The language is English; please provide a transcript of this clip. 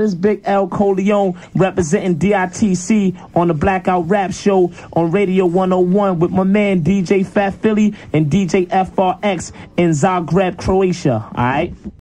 This Big L Corleone representing DITC on the Blackout Rap Show on Radio 101 with my man DJ Phat Phillie and DJ FRX in Zagreb, Croatia. All right.